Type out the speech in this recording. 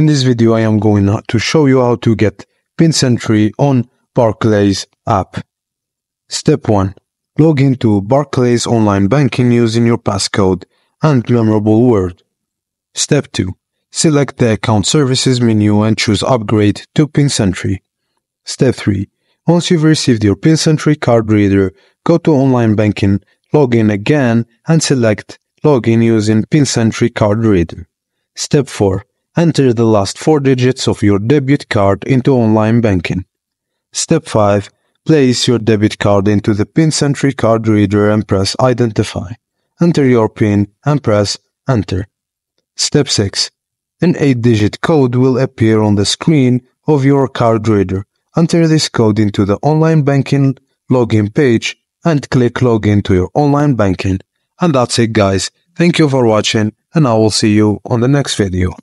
In this video I am going to show you how to get PinSentry on Barclays app. Step 1. Log into Barclays online banking using your passcode and memorable word. Step 2. Select the Account Services menu and choose Upgrade to PinSentry. Step 3. Once you've received your PinSentry card reader, go to Online Banking, log in again and select Login using PinSentry card reader. Step 4. Enter the last four digits of your debit card into online banking. Step 5. Place your debit card into the PinSentry card reader and press Identify. Enter your PIN and press Enter. Step 6. An 8-digit code will appear on the screen of your card reader. Enter this code into the online banking login page and click Login to your online banking. And that's it guys. Thank you for watching and I will see you on the next video.